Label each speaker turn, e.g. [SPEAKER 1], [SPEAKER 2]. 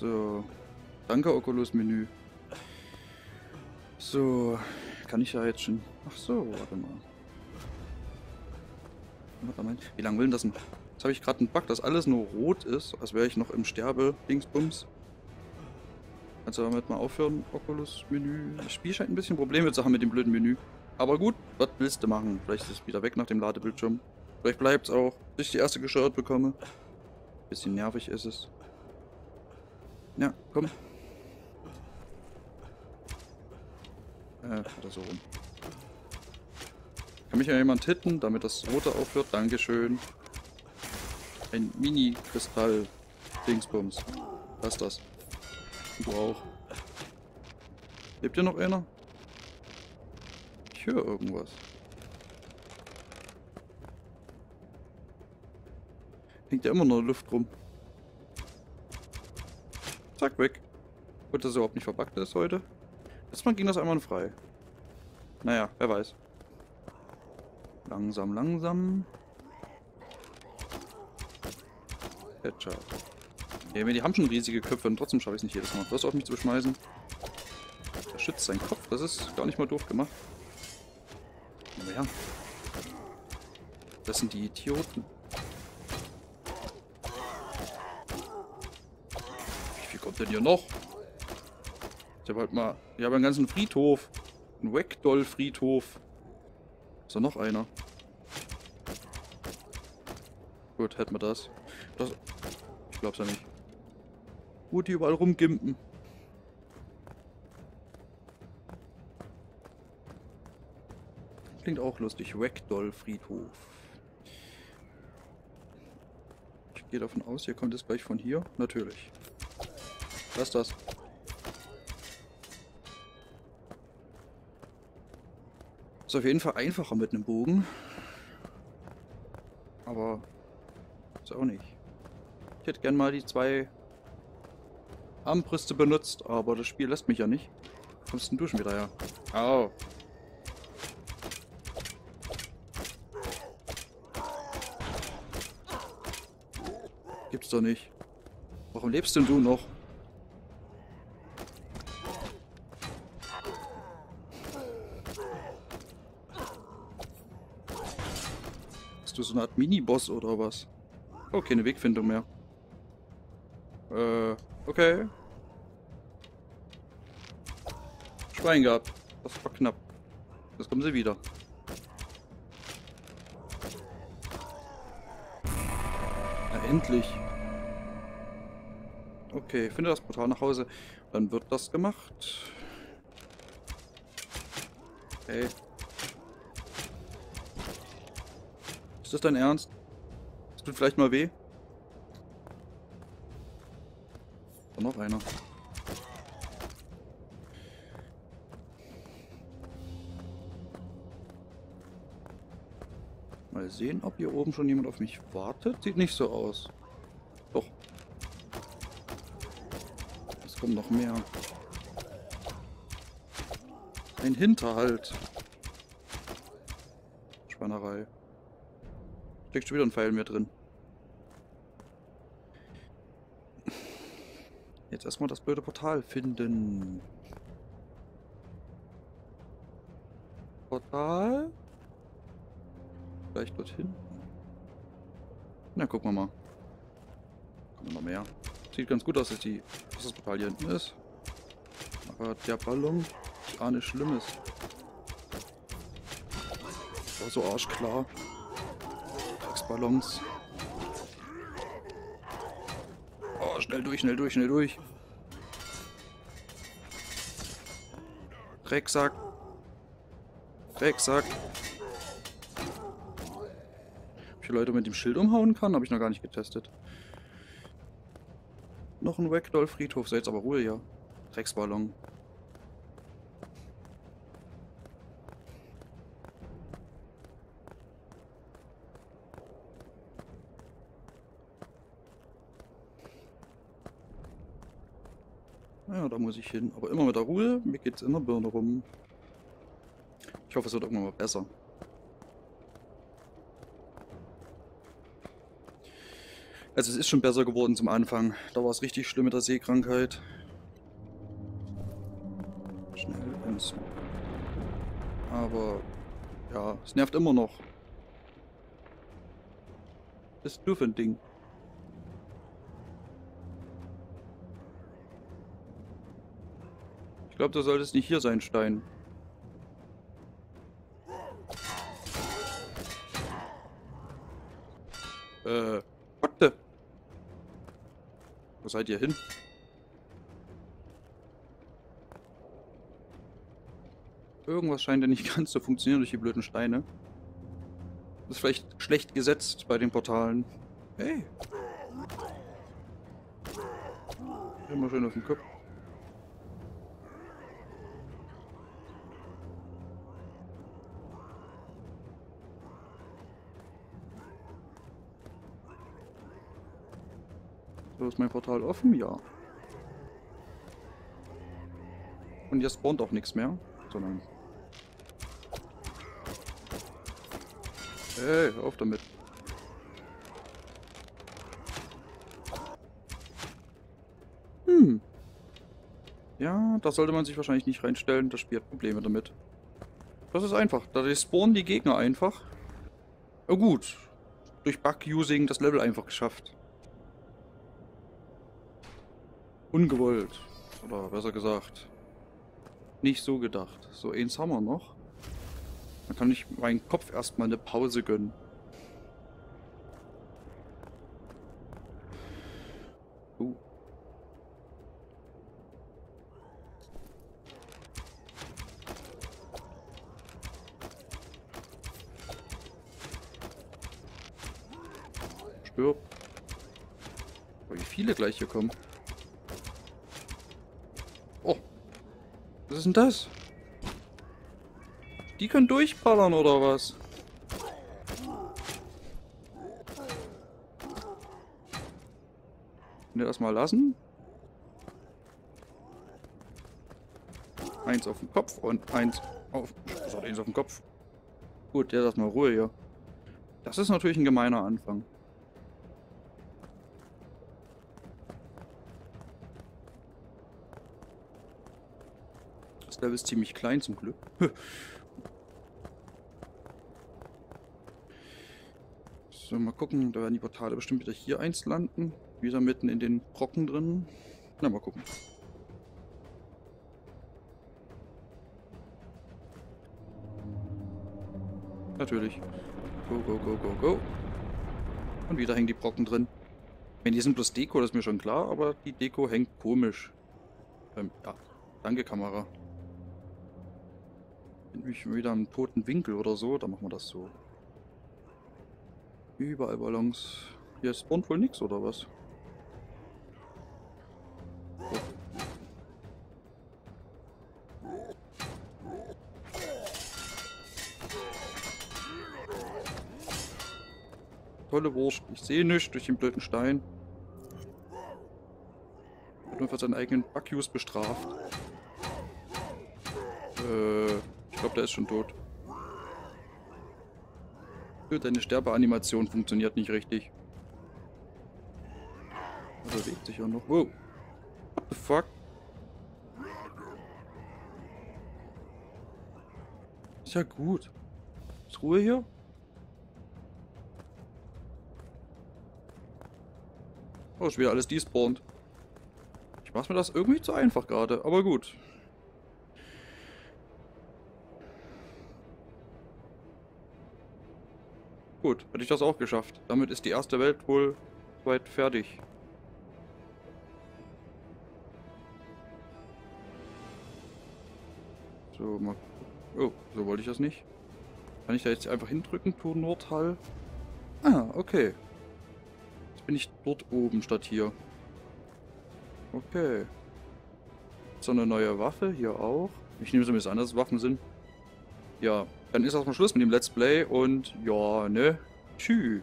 [SPEAKER 1] So. Danke, Oculus-Menü. So. Kann ich ja jetzt schon... Ach so, warte mal. Warte mal. Wie lange will denn das denn? Jetzt habe ich gerade einen Bug, dass alles nur rot ist, als wäre ich noch im Sterbe-Dingsbums. Also damit mal aufhören, Oculus-Menü. Das Spiel scheint ein bisschen Probleme zu haben mit dem blöden Menü. Aber gut, was willst du machen? Vielleicht ist es wieder weg nach dem Ladebildschirm. Vielleicht bleibt es auch, bis ich die erste gesteuert bekomme. Bisschen nervig ist es. Ja, komm. Äh, oder so rum. Kann mich ja jemand hitten, damit das Rote aufhört? Dankeschön. Ein Mini-Kristall-Dingsbums. Was ist das? Du auch. Lebt hier noch einer? Ich höre irgendwas. Hängt ja immer noch in der Luft rum. Zack, weg. Gut, dass er überhaupt nicht verbuggt ist heute. Letztes Mal ging das einmal frei. Naja, wer weiß. Langsam, langsam. Headshot. Ja, die haben schon riesige Köpfe und trotzdem schaffe ich es nicht jedes Mal. Was auf mich zu beschmeißen. Der schützt seinen Kopf. Das ist gar nicht mal doof gemacht. Aber ja. Das sind die Idioten. Kommt denn hier noch? Ich habe halt mal... Ich habe einen ganzen Friedhof. Ein Wegdoll-Friedhof. Ist da noch einer? Gut, hätten wir das. das ich glaub's ja nicht. Wo die überall rumgimpen. Klingt auch lustig. Wegdoll-Friedhof. Ich gehe davon aus, hier kommt es gleich von hier. Natürlich. Was ist das? Ist auf jeden Fall einfacher mit einem Bogen. Aber ist auch nicht. Ich hätte gern mal die zwei Armbrüste benutzt, aber das Spiel lässt mich ja nicht. Kommst denn du schon wieder her? Au. Gibt's doch nicht. Warum lebst denn du noch? So eine Art Mini-Boss oder was? Oh, keine Wegfindung mehr. Äh, okay. Schwein gehabt. Das war knapp. Jetzt kommen sie wieder. Ja, endlich. Okay, finde das Portal nach Hause. Dann wird das gemacht. Okay. Ist das dein Ernst? Das tut vielleicht mal weh? Da noch einer. Mal sehen, ob hier oben schon jemand auf mich wartet. Sieht nicht so aus. Doch. Es kommt noch mehr. Ein Hinterhalt. Spannerei. Steckt schon wieder ein Pfeil mehr drin. Jetzt erstmal das blöde Portal finden. Portal? Vielleicht dorthin? Na, gucken wir mal. Kommen noch mehr. Sieht ganz gut aus, dass, die, dass das Portal hier hinten ist. Aber der Ballon, ich ahne Schlimmes. War so arschklar. Ballons. Oh, schnell durch, schnell durch, schnell durch. Drecksack. Drecksack. Ob ich Leute mit dem Schild umhauen kann, habe ich noch gar nicht getestet. Noch ein Wegdoll-Friedhof. Sei jetzt aber Ruhe, ja. Drecksballon. Da muss ich hin. Aber immer mit der Ruhe. Mir geht's in der Birne rum. Ich hoffe, es wird irgendwann mal besser. Also es ist schon besser geworden zum Anfang. Da war es richtig schlimm mit der Seekrankheit. Schnell ins... Aber... Ja, es nervt immer noch. Das ist du für ein Ding. Ich glaube, du solltest nicht hier sein, Stein. Äh, the? Wo seid ihr hin? Irgendwas scheint ja nicht ganz zu funktionieren durch die blöden Steine. Das ist vielleicht schlecht gesetzt bei den Portalen. Hey. Immer schön auf den Kopf. Ist mein Portal offen? Ja. Und jetzt spawnt auch nichts mehr, sondern... Hey, auf damit. Hm. Ja, da sollte man sich wahrscheinlich nicht reinstellen. Das Spiel hat Probleme damit. Das ist einfach. Da spawnen die Gegner einfach. Oh gut. Durch Bug-Using das Level einfach geschafft. Ungewollt. Oder besser gesagt, nicht so gedacht. So, eins haben wir noch. Dann kann ich meinen Kopf erstmal eine Pause gönnen. Uh. Wie viele gleich hier kommen. Was ist denn das? Die können durchballern oder was? Können wir das mal lassen? Eins auf dem Kopf und eins auf... Was hat eins auf dem Kopf? Gut, der lass mal Ruhe hier. Das ist natürlich ein gemeiner Anfang. Level ist ziemlich klein zum Glück. so, mal gucken. Da werden die Portale bestimmt wieder hier eins landen. Wieder mitten in den Brocken drin. Na, mal gucken. Natürlich. Go, go, go, go, go. Und wieder hängen die Brocken drin. Wenn die sind bloß Deko, das ist mir schon klar, aber die Deko hängt komisch. Ähm, ja. Danke, Kamera mich wieder im toten Winkel oder so, dann machen wir das so. Überall Ballons. Hier spawnt wohl nichts oder was? Oh. Tolle Wurst. Ich sehe nichts durch den blöden Stein. Wird nur für seinen eigenen Backus bestraft. Äh glaube, der ist schon tot. Deine Sterbeanimation funktioniert nicht richtig. Er bewegt sich auch noch. Wow. What the fuck? Ist ja gut. Ist Ruhe hier? Oh, ist wieder alles despawned. Ich mach's mir das irgendwie zu einfach gerade, aber gut. Gut, hätte ich das auch geschafft. Damit ist die erste Welt wohl weit fertig. So, mal... Oh, so wollte ich das nicht. Kann ich da jetzt einfach hindrücken, Tour Nordhall? Ah, okay. Jetzt bin ich dort oben statt hier. Okay. So eine neue Waffe, hier auch. Ich nehme so an, dass es Waffen sind. Ja, dann ist das mal Schluss mit dem Let's Play und ja, ne? Tschüss.